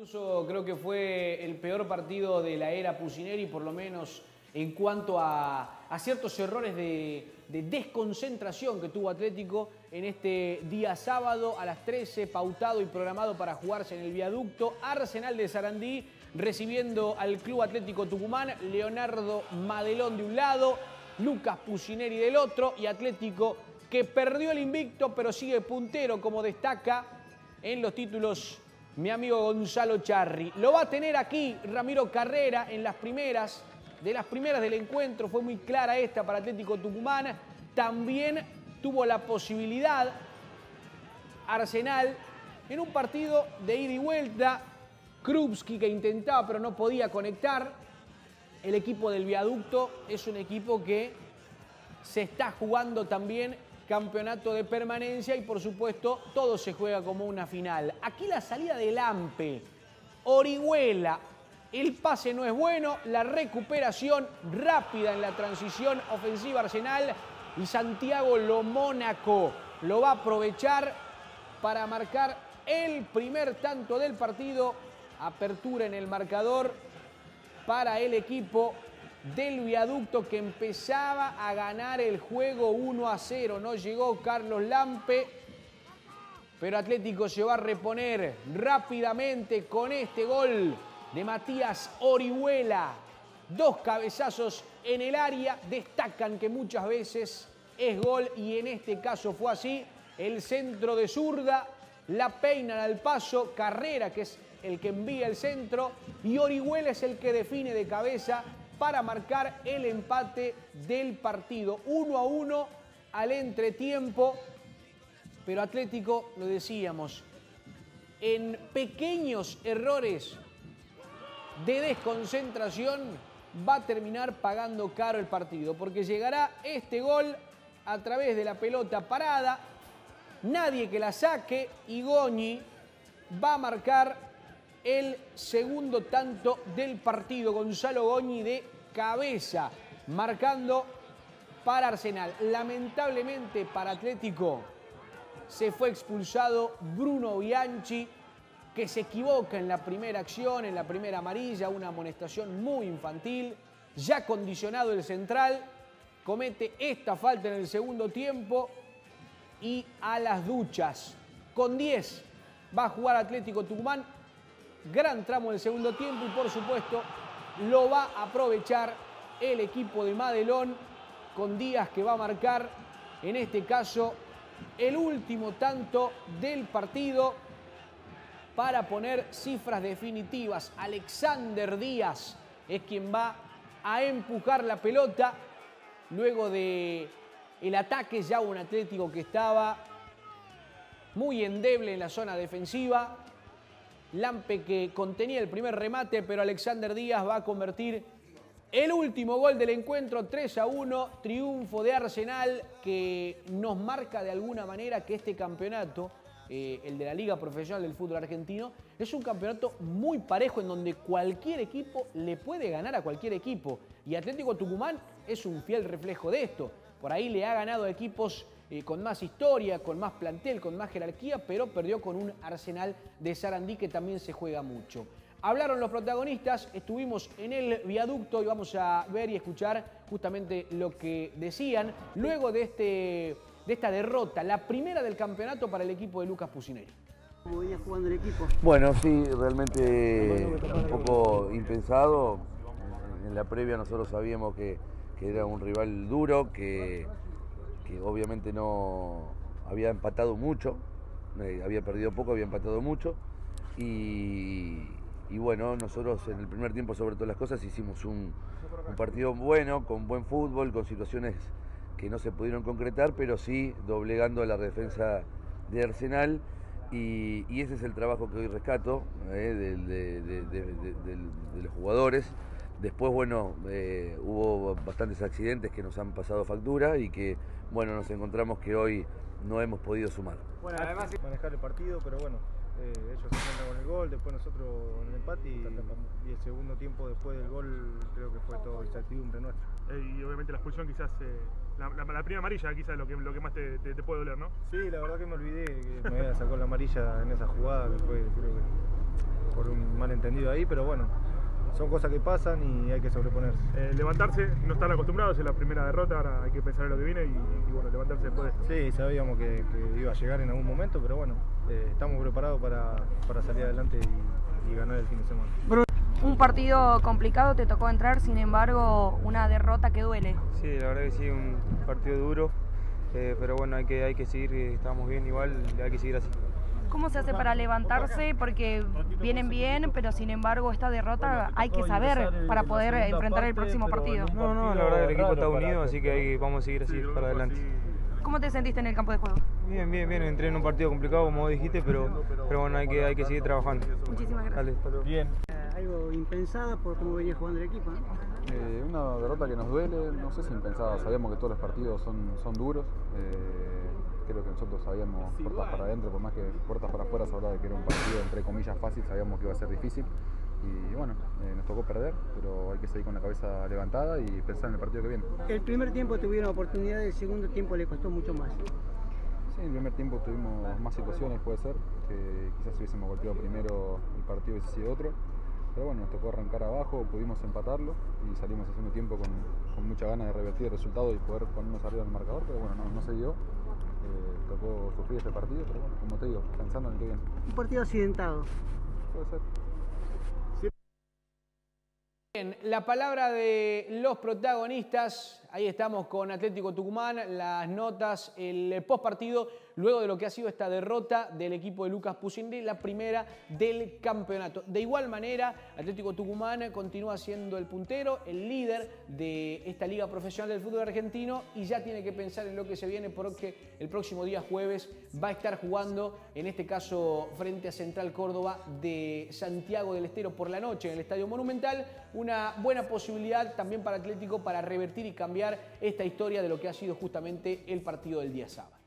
Incluso creo que fue el peor partido de la era Pusineri, por lo menos en cuanto a, ciertos errores de, de, desconcentración que tuvo Atlético en este día sábado a las 13, pautado y programado para jugarse en el viaducto. Arsenal de Sarandí recibiendo al Club Atlético Tucumán, Leonardo Madelón de un lado, Lucas Pusineri del otro y Atlético que perdió el invicto pero sigue puntero como destaca en los títulos mi amigo Gonzalo Charri. Lo va a tener aquí Ramiro Carrera en las primeras, de las primeras del encuentro, fue muy clara esta para Atlético Tucumán. También tuvo la posibilidad Arsenal en un partido de ida y vuelta. Krupski que intentaba pero no podía conectar. El equipo del viaducto es un equipo que se está jugando también campeonato de permanencia y por supuesto todo se juega como una final. Aquí la salida del Ampe, Orihuela, el pase no es bueno, la recuperación rápida en la transición ofensiva Arsenal y Santiago Lomónaco lo va a aprovechar para marcar el primer tanto del partido. Apertura en el marcador para el equipo del viaducto que empezaba a ganar el juego 1 a 0. No llegó Carlos Lampe, pero Atlético se va a reponer rápidamente con este gol de Matías Orihuela. Dos cabezazos en el área, destacan que muchas veces es gol y en este caso fue así. El centro de zurda, la peinan al paso, Carrera que es el que envía el centro y Orihuela es el que define de cabeza para marcar el empate del partido. Uno a uno al entretiempo, pero Atlético, lo decíamos, en pequeños errores de desconcentración va a terminar pagando caro el partido, porque llegará este gol a través de la pelota parada, nadie que la saque y Goñi va a marcar el segundo tanto del partido. Gonzalo Goñi de cabeza, marcando para Arsenal. Lamentablemente para Atlético se fue expulsado Bruno Bianchi, que se equivoca en la primera acción, en la primera amarilla, una amonestación muy infantil. Ya condicionado el central, comete esta falta en el segundo tiempo y a las duchas. Con 10 va a jugar Atlético Tucumán gran tramo del segundo tiempo y por supuesto lo va a aprovechar el equipo de Madelón con Díaz que va a marcar en este caso el último tanto del partido para poner cifras definitivas. Alexander Díaz es quien va a empujar la pelota luego de el ataque ya un Atlético que estaba muy endeble en la zona defensiva Lampe que contenía el primer remate, pero Alexander Díaz va a convertir el último gol del encuentro, 3 a 1, triunfo de Arsenal que nos marca de alguna manera que este campeonato, eh, el de la Liga Profesional del Fútbol Argentino, es un campeonato muy parejo en donde cualquier equipo le puede ganar a cualquier equipo. Y Atlético Tucumán es un fiel reflejo de esto. Por ahí le ha ganado equipos eh, con más historia, con más plantel, con más jerarquía, pero perdió con un Arsenal de Sarandí que también se juega mucho. Hablaron los protagonistas, estuvimos en el viaducto y vamos a ver y escuchar justamente lo que decían luego de, este, de esta derrota, la primera del campeonato para el equipo de Lucas Pusineri. ¿Cómo venía jugando el equipo? Bueno, sí, realmente un poco impensado. En la previa nosotros sabíamos que, que era un rival duro, que, obviamente no había empatado mucho, eh, había perdido poco, había empatado mucho. Y, bueno, nosotros en el primer tiempo sobre todas las cosas hicimos un, partido bueno, con buen fútbol, con situaciones que no se pudieron concretar, pero sí doblegando a la defensa de Arsenal. Y, ese es el trabajo que hoy rescato eh, de los jugadores. Después, bueno, eh, hubo bastantes accidentes que nos han pasado factura y que, bueno, nos encontramos que hoy no hemos podido sumar. Bueno, además manejar el partido, pero bueno, eh, ellos se encuentran con el gol, después nosotros en el empate y, el segundo tiempo después del gol creo que fue todo incertidumbre nuestra. Eh, y obviamente la expulsión quizás, la, primera amarilla quizás lo que, lo que más te, puede doler, ¿no? Sí, la verdad que me olvidé que me había sacado la amarilla en esa jugada, que fue creo que por un malentendido ahí, pero bueno, son cosas que pasan y hay que sobreponerse. Eh, levantarse, no están acostumbrados, es la primera derrota, ahora hay que pensar en lo que viene y, y bueno, levantarse después de esto. Sí, sabíamos que, que iba a llegar en algún momento, pero bueno, eh, estamos preparados para, para salir adelante y, y ganar el fin de semana. Un partido complicado, te tocó entrar, sin embargo, una derrota que duele. Sí, la verdad que sí, un partido duro, eh, pero bueno, hay que, hay que seguir, estamos bien igual, hay que seguir así. ¿Cómo se hace para levantarse? Porque vienen bien, pero sin embargo esta derrota hay que saber para poder enfrentar el próximo partido. No, no, la verdad que el equipo está unido, así que hay- vamos a seguir así para adelante. ¿Cómo te sentiste en el campo de juego? Bien, bien, bien, entré en un partido complicado como dijiste, pero, pero bueno, hay que, hay que seguir trabajando. Muchísimas gracias. Dale, hasta luego. Bien. Algo impensado por cómo venía jugando el equipo. ¿no? Eh, una derrota que nos duele, no sé si impensada, sabíamos que todos los partidos son, son duros, eh, creo que nosotros sabíamos puertas para adentro, por más que puertas para afuera se hablaba de que era un partido entre comillas fácil, sabíamos que iba a ser difícil y bueno, eh, nos tocó perder, pero hay que seguir con la cabeza levantada y pensar en el partido que viene. El primer tiempo tuvieron oportunidad, el segundo tiempo le costó mucho más. Sí, en el primer tiempo tuvimos más situaciones, puede ser, que quizás si hubiésemos golpeado primero el partido hubiese sido otro. Pero bueno, nos tocó arrancar abajo, pudimos empatarlo y salimos al segundo tiempo con, con mucha ganas de revertir el resultado y poder ponernos arriba en el marcador, pero bueno, no, no se dio. Eh, tocó sufrir este partido, pero bueno, como te digo, pensando en el que viene. Un partido accidentado. Puede ser. Bien, la palabra de los protagonistas, ahí estamos con Atlético Tucumán, las notas, el post partido, luego de lo que ha sido esta derrota del equipo de Lucas Pucineri, la primera del campeonato. De igual manera, Atlético Tucumán continúa siendo el puntero, el líder de esta liga profesional del fútbol argentino y ya tiene que pensar en lo que se viene porque el próximo día jueves va a estar jugando, en este caso frente a Central Córdoba de Santiago del Estero por la noche en el Estadio Monumental, una buena posibilidad también para Atlético para revertir y cambiar esta historia de lo que ha sido justamente el partido del día sábado.